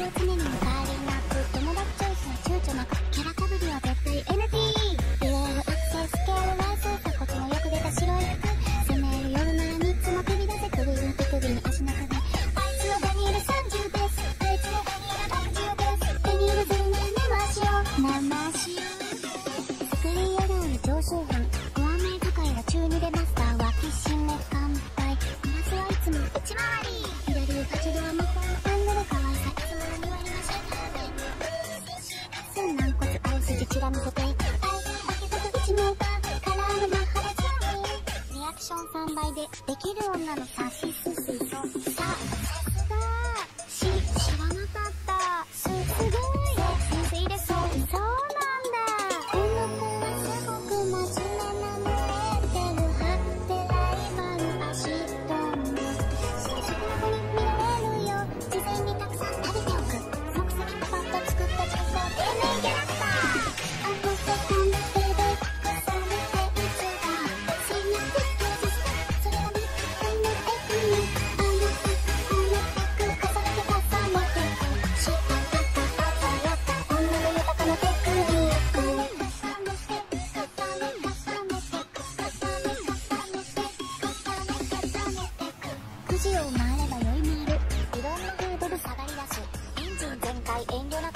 Welcome 一覧答えリアクション3倍でできる女のさしすすい。そ遠慮な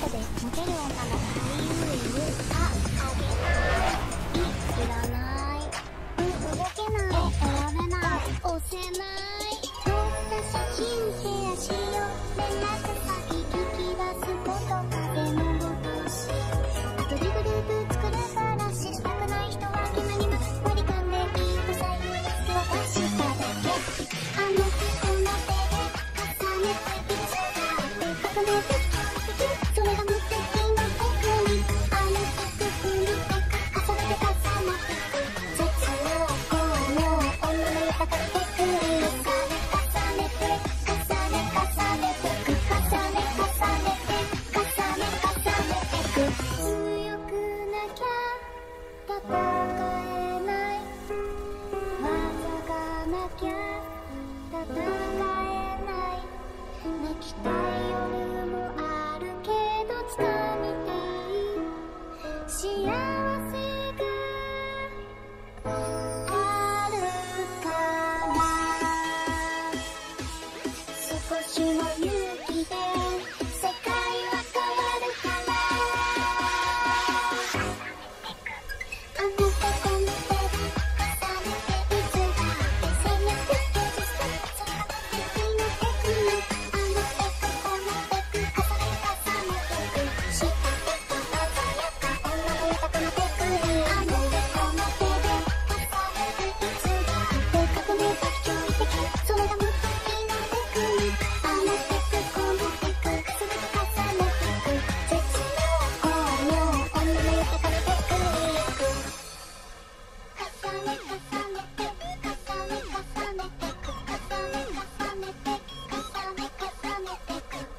ットでモテる女の俳優優ああげないいらないう動けない選べない押せない撮った写真シェアしよう連絡先聞き出すこと風のごとしあとでグループ作るからしたくない人は気まにま割り勘でいくと最後に渡しただけあの手この手で重ねていくつかって重ねて。Bye.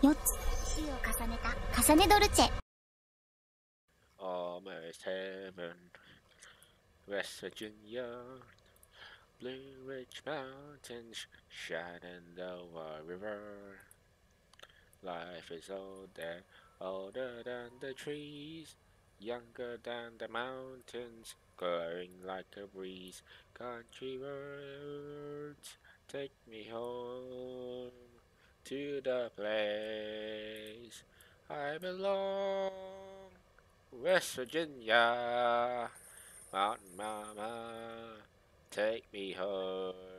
4つ C を重ねた重ねドルチェ West Virginia Blue Ridge Mountains Shenandoah River Life is older older than the trees Younger than the mountains, glowing like a breeze. Country roads, take me home to the place I belong. West Virginia, Mountain Mama, take me home.